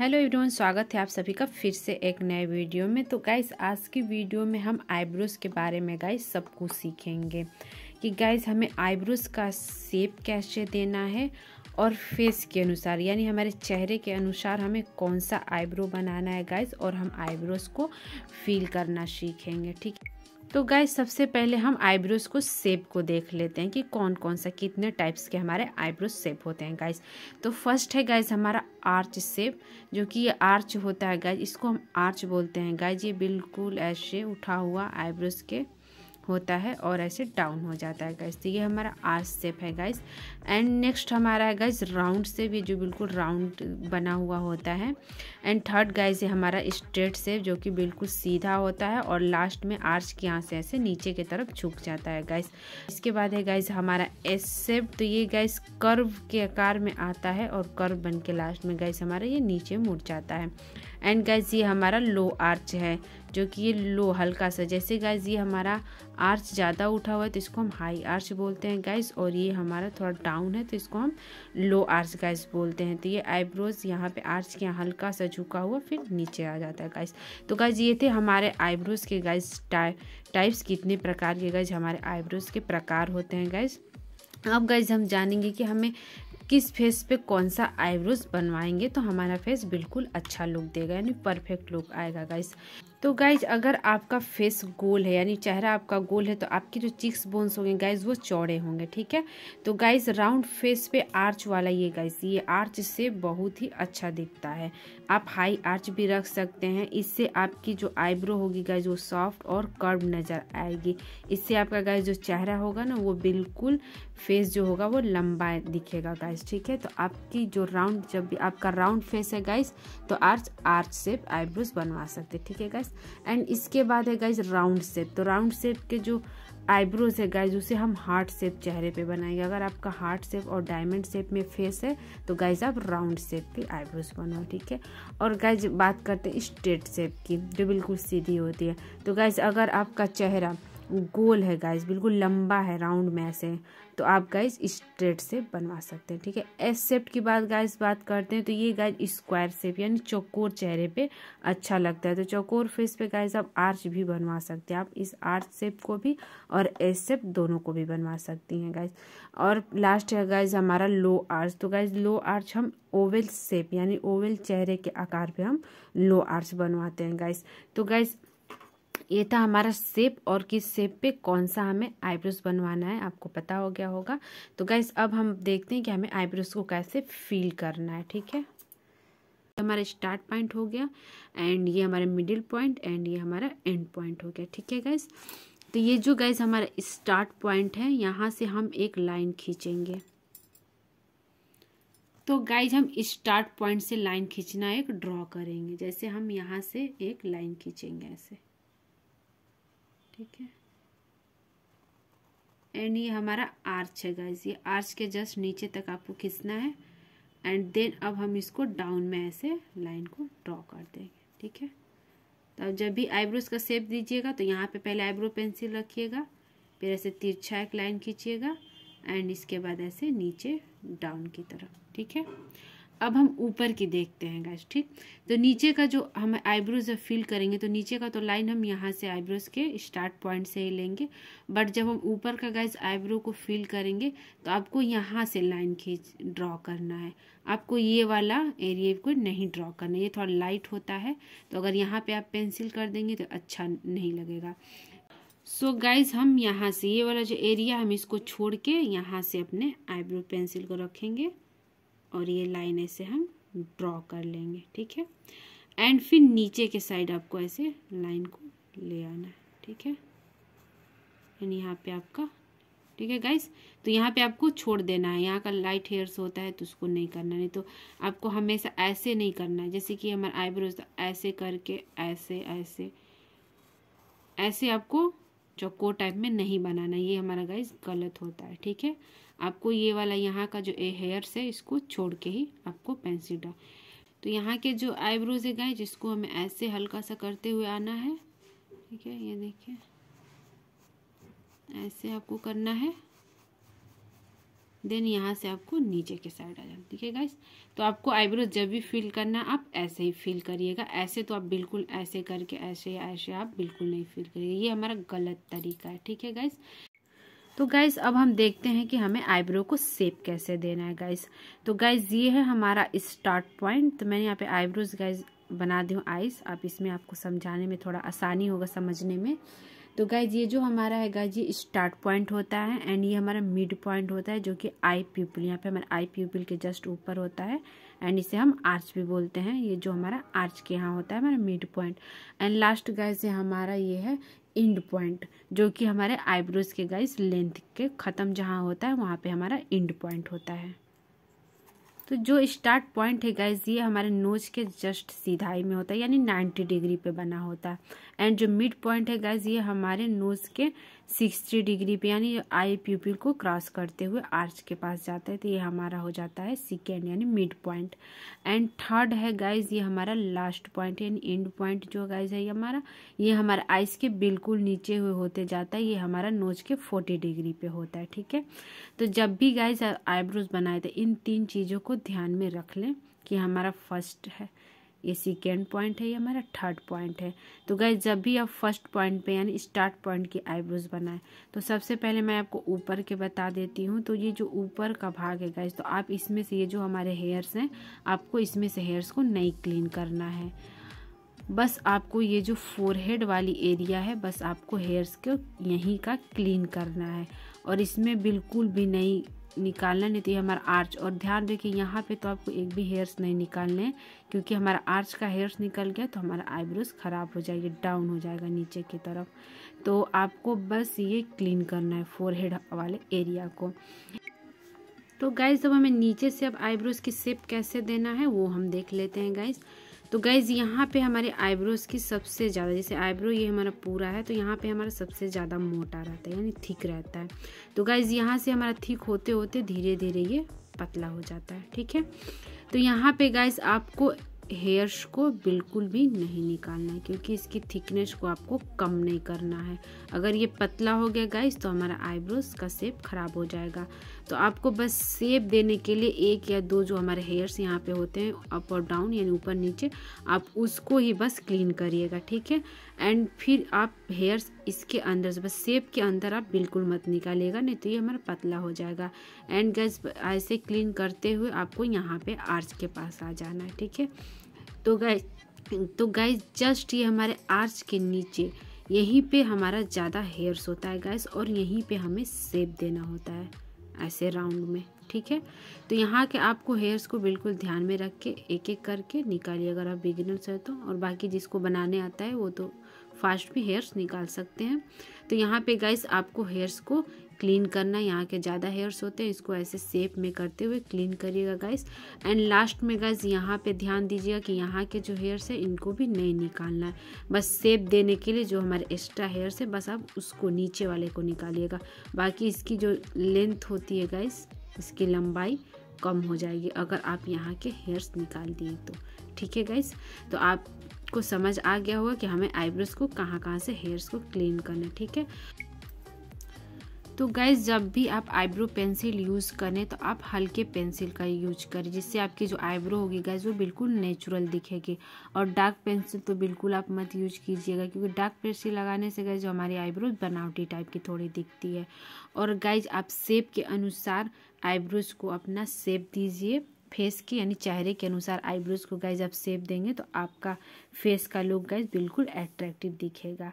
Hello everyone, स्वागत है आप सभी का फिर से एक नए वीडियो में। तो गाइस आज की वीडियो में हम आईब्रोज के बारे में गाइस सब कुछ सीखेंगे कि गाइस हमें आईब्रोज का शेप कैसे देना है और फेस के अनुसार, यानी हमारे चेहरे के अनुसार हमें कौन सा आईब्रो बनाना है गाइस और हम आईब्रोज को फील करना सीखेंगे, ठीक है? तो गाय सबसे पहले हम आईब्रोज को सेप को देख लेते हैं कि कौन कौन सा कितने टाइप्स के हमारे आईब्रोज सेप होते हैं गाइस तो फ़र्स्ट है गाइस हमारा आर्च सेप जो कि ये आर्च होता है गाइस इसको हम आर्च बोलते हैं गाइस ये बिल्कुल ऐसे उठा हुआ आईब्रोज के होता है और ऐसे डाउन हो जाता है गाइस तो ये हमारा आर्च सेप है गाइस एंड नेक्स्ट हमारा है गाइस राउंड शेप ये जो बिल्कुल राउंड बना हुआ होता है. एंड थर्ड गाइस ये हमारा स्ट्रेट सेप जो कि बिल्कुल सीधा होता है और लास्ट में आर्च की यहाँ से ऐसे नीचे की तरफ़ झुक जाता है गाइस इसके बाद है गाइस हमारा एस शेप तो ये गाइस कर्व के आकार में आता है और कर्व बन के लास्ट में गाइस हमारा ये नीचे मुड़ जाता है. एंड गाइज़ ये हमारा लो आर्च है. जो कि ये लो, हल्का सा। जैसे गाइज़ ये हमारा आर्च ज़्यादा उठा हुआ है तो इसको हम हाई आर्च बोलते हैं गाइज़ और ये हमारा थोड़ा डाउन है तो इसको हम लो आर्च गाइज़ बोलते हैं। तो ये आईब्रोज यहाँ पे आर्च के यहाँ हल्का सा झुका हुआ, फिर नीचे आ जाता है गाइज़ तो गाइज़ ये थे हमारे आईब्रोज के गाइज़ टाइप्स कितने प्रकार के गाइज़ हमारे आईब्रोज के प्रकार होते हैं गाइज़ अब गाइज़ हम जानेंगे कि हमें किस फेस पे कौन सा आईब्रोज बनवाएँगे तो हमारा फेस बिल्कुल अच्छा लुक देगा, यानी परफेक्ट लुक आएगा गाइस तो गाइज़ अगर आपका फेस गोल है, यानी चेहरा आपका गोल है तो आपकी जो चिक्स बोन्स होंगे गाइज़ वो चौड़े होंगे, ठीक है? तो गाइज़ राउंड फेस पे आर्च वाला ये गाइज़ ये आर्च से बहुत ही अच्छा दिखता है। आप हाई आर्च भी रख सकते हैं। इससे आपकी जो आईब्रो होगी गाइज़ वो सॉफ्ट और कर्व नज़र आएगी। इससे आपका गाइज़ जो चेहरा होगा ना, वो बिल्कुल फेस जो होगा, वो लंबा दिखेगा गाइज़ ठीक है? तो आपकी जो राउंड जब भी आपका राउंड फेस है गाइज़ तो आर्च आर्च से आईब्रोज बनवा सकते ठीक है गाइज़ एंड इसके बाद है गाइज़ राउंड शेप तो राउंड शेप के जो आईब्रोज है गाइज़ उसे हम हार्ट शेप चेहरे पे बनाएँगे। अगर आपका हार्ट शेप और डायमंड शेप में फेस है तो गाइज़ आप राउंड शेप के आईब्रोज बनाओ, ठीक है? और गाइज़ बात करते हैं स्ट्रेट सेप की, जो बिल्कुल सीधी होती है। तो गाइज़ अगर आपका चेहरा गोल है गाइज़ बिल्कुल लंबा है राउंड में ऐसे तो आप गाइज़ स्ट्रेट से बनवा सकते हैं, ठीक है? एस की बात गाइज़ बात करते हैं तो ये गाइज़ स्क्वायर शेप यानी चौकोर चेहरे पे अच्छा लगता है। तो चौकोर फेस पे गाइज़ आप आर्च भी बनवा सकते हैं। आप इस आर्च शेप को भी और एस शेप दोनों को भी बनवा सकती हैं गाइज़ और लास्ट है गाइज़ हमारा लो आर्च तो गाइज़ लो आर्च हम ओवल शेप यानी ओवल चेहरे के आकार पे हम लो आर्च बनवाते हैं गाइस तो गाइज़ ये था हमारा सेप और किस सेप पे कौन सा हमें आईब्रोज बनवाना है, आपको पता हो गया होगा। तो गाइज़ अब हम देखते हैं कि हमें आईब्रोज को कैसे फील करना है, ठीक है? हमारा स्टार्ट पॉइंट हो गया एंड ये हमारा मिडिल पॉइंट एंड ये हमारा एंड पॉइंट हो गया, ठीक है गाइज़ तो ये जो गाइज़ हमारा स्टार्ट पॉइंट है, यहाँ से हम एक लाइन खींचेंगे। तो गाइज़ हम स्टार्ट पॉइंट से लाइन खींचना एक ड्रॉ करेंगे, जैसे हम यहाँ से एक लाइन खींचेंगे ऐसे। ठीक है? एंड ये हमारा आर्च है गाइज़ ये आर्च के जस्ट नीचे तक आपको खींचना है. एंड देन अब हम इसको डाउन में ऐसे लाइन को ड्रॉ कर देंगे, ठीक है? तो अब जब भी आईब्रोज का शेप दीजिएगा तो यहाँ पे पहले आईब्रो पेंसिल रखिएगा, फिर ऐसे तिरछा एक लाइन खींचिएगा एंड इसके बाद ऐसे नीचे डाउन की तरफ़, ठीक है? अब हम ऊपर की देखते हैं गैस ठीक? तो नीचे का जो हम आईब्रोज फिल करेंगे तो नीचे का तो लाइन हम यहाँ से आईब्रोज के स्टार्ट पॉइंट से ही लेंगे। बट जब हम ऊपर का गैस आईब्रो को फिल करेंगे तो आपको यहाँ से लाइन खींच ड्रॉ करना है। आपको ये वाला एरिया को नहीं ड्रॉ करना है। ये थोड़ा लाइट होता है तो अगर यहाँ पर आप पेंसिल कर देंगे तो अच्छा नहीं लगेगा। सो so गाइज़ हम यहाँ से ये वाला जो एरिया हम इसको छोड़ के यहाँ से अपने आईब्रो पेंसिल को रखेंगे। और ये लाइन ऐसे हम ड्रॉ कर लेंगे, ठीक है? एंड फिर नीचे के साइड आपको ऐसे लाइन को ले आना है, ठीक है? एंड यहाँ पे आपका, ठीक है गाइस तो यहाँ पे आपको छोड़ देना है। यहाँ का लाइट हेयर्स होता है तो उसको नहीं करना, नहीं तो आपको हमेशा ऐसे नहीं करना है। जैसे कि हमारा आईब्रोज ऐसे करके, ऐसे ऐसे ऐसे आपको चौको टाइप में नहीं बनाना, ये हमारा गाइस गलत होता है, ठीक है? आपको ये वाला यहाँ का जो हेयर्स है, इसको छोड़ के ही आपको पेंसिल डाल तो यहाँ के जो आईब्रोज है गाइस जिसको हमें ऐसे हल्का सा करते हुए आना है, ठीक है? ये देखिए, ऐसे आपको करना है। देन यहाँ से आपको नीचे के साइड आ जाना, ठीक है गाइस तो आपको आईब्रो जब भी फिल करना आप ऐसे ही फिल करिएगा। ऐसे तो आप बिल्कुल ऐसे करके, ऐसे ऐसे आप बिल्कुल नहीं फिल करिएगा। ये हमारा गलत तरीका है, ठीक है गाइस तो गाइज़ अब हम देखते हैं कि हमें आईब्रो को सेप कैसे देना है गाइज़ तो गाइज़ ये है हमारा स्टार्ट पॉइंट तो मैंने यहाँ पे आईब्रोज गाइज़ बना दी हूँ आइस आप इसमें आपको समझाने में थोड़ा आसानी होगा, समझने में। तो गाइज़ ये जो हमारा है गाइज़ ये स्टार्ट पॉइंट होता है एंड ये हमारा मिड पॉइंट होता है जो कि आई प्यूपिल यहाँ पे हमारे आई प्यूपिल के जस्ट ऊपर होता है एंड इसे हम आर्च भी बोलते हैं। ये जो हमारा आर्च के यहाँ होता है, हमारा mid point and last guys से हमारा ये है इंड पॉइंट जो कि हमारे आईब्रोज के गाइज़ लेंथ के ख़त्म जहाँ होता है, वहाँ पे हमारा इंड पॉइंट होता है। तो जो स्टार्ट पॉइंट है गाइज़ ये हमारे नोज़ के जस्ट सीधाई में होता है, यानी 90 डिग्री पे बना होता है। एंड जो मिड पॉइंट है गाइज़ ये हमारे नोज़ के 60 डिग्री पे, यानी आई प्यूपिल को क्रॉस करते हुए आर्च के पास जाता है तो ये हमारा हो जाता है सेकेंड, यानी मिड पॉइंट। एंड थर्ड है गाइज़ ये हमारा लास्ट पॉइंट, यानी एंड पॉइंट जो गाइज़ है ये हमारा ये हमारा आइस के बिल्कुल नीचे हुए होते जाता है, ये हमारा नोज़ के फोर्टी डिग्री पे होता है, ठीक है? तो जब भी गाइज़ आईब्रोज बनाए थे इन तीन चीज़ों को ध्यान में रख लें कि हमारा फ़र्स्ट है। ये सेकेंड पॉइंट है, ये हमारा थर्ड पॉइंट है। तो गाइज़ जब भी आप फ़र्स्ट पॉइंट पे यानी स्टार्ट पॉइंट की आईब्रोज बनाए तो सबसे पहले मैं आपको ऊपर के बता देती हूँ। तो ये जो ऊपर का भाग है गाइज़ तो आप इसमें से ये जो हमारे हेयर्स हैं, आपको इसमें से हेयर्स को नहीं क्लीन करना है। बस आपको ये जो फोरहेड वाली एरिया है, बस आपको हेयर्स को यहीं का क्लीन करना है। और इसमें बिल्कुल भी नहीं निकालना नहीं तो ये हमारा आर्च और ध्यान रखिए यहाँ पे तो आपको एक भी हेयर्स नहीं निकालने हैं, क्योंकि हमारा आर्च का हेयर्स निकल गया तो हमारा आईब्रोज ख़राब हो जाएगी डाउन हो जाएगा नीचे की तरफ़। तो आपको बस ये क्लीन करना है फोरहेड वाले एरिया को। तो गाइज़ जब हमें नीचे से अब आईब्रोज की शेप कैसे देना है, वो हम देख लेते हैं गाइज़ तो गैज़ यहाँ पे हमारे आईब्रोज की सबसे ज़्यादा, जैसे आईब्रो ये हमारा पूरा है तो यहाँ पे हमारा सबसे ज़्यादा मोटा रहता है, यानी थिक रहता है। तो गैज़ यहाँ से हमारा थिक होते होते धीरे धीरे ये पतला हो जाता है, ठीक है? तो यहाँ पे गाइस आपको हेयर्स को बिल्कुल भी नहीं निकालना है, क्योंकि इसकी थिकनेस को आपको कम नहीं करना है। अगर ये पतला हो गया गाइस तो हमारा आईब्रोज का शेप खराब हो जाएगा। तो आपको बस शेप देने के लिए एक या दो जो हमारे हेयर्स यहाँ पे होते हैं अप और डाउन यानी ऊपर नीचे, आप उसको ही बस क्लीन करिएगा, ठीक है? एंड फिर आप हेयर्स इसके अंदर से बस सेप के अंदर आप बिल्कुल मत निकालिएगा, नहीं तो ये हमारा पतला हो जाएगा। एंड गैस ऐसे क्लीन करते हुए आपको यहाँ पे आर्च के पास आ जाना है, ठीक है? तो गाइस तो गाइस जस्ट ये हमारे आर्च के नीचे, यहीं पे हमारा ज़्यादा हेयर्स होता है गैस और यहीं पे हमें सेप देना होता है, ऐसे राउंड में, ठीक है? तो यहाँ के आपको हेयर्स को बिल्कुल ध्यान में रख के एक एक करके निकालिए, अगर आप बिगिनर्स है तो और बाकी जिसको बनाने आता है, वो तो फास्ट भी हेयर्स निकाल सकते हैं। तो यहाँ पे गाइस आपको हेयर्स को क्लीन करना यहाँ के ज़्यादा हेयर्स होते हैं, इसको ऐसे सेप में करते हुए क्लीन करिएगा गाइस एंड लास्ट में गाइस यहाँ पे ध्यान दीजिएगा कि यहाँ के जो हेयर्स है, इनको भी नहीं निकालना है. बस सेप देने के लिए जो हमारे एक्स्ट्रा हेयर्स है, बस आप उसको नीचे वाले को निकालिएगा. बाकी इसकी जो लेंथ होती है गाइस इसकी लंबाई कम हो जाएगी अगर आप यहाँ के हेयर्स निकाल दिए तो. ठीक है गाइस तो आपको समझ आ गया होगा कि हमें आईब्रोज को कहाँ कहाँ से हेयर्स को क्लीन करना ठीक है? तो गाइज़ जब भी आप आईब्रो पेंसिल यूज़ करें तो आप हल्के पेंसिल का यूज़ करें, जिससे आपकी जो आईब्रो होगी गाइज़ वो बिल्कुल नेचुरल दिखेगी। और डार्क पेंसिल तो बिल्कुल आप मत यूज़ कीजिएगा, क्योंकि डार्क पेंसिल लगाने से गाइज़ जो हमारी आईब्रो बनावटी टाइप की थोड़ी दिखती है। और गाइज़ आप सेप के अनुसार आईब्रोज को अपना सेप दीजिए। फेस के, यानी चेहरे के अनुसार आईब्रोज को गाइज़ आप सेप देंगे तो आपका फेस का लुक गाइज़ बिल्कुल अट्रैक्टिव दिखेगा।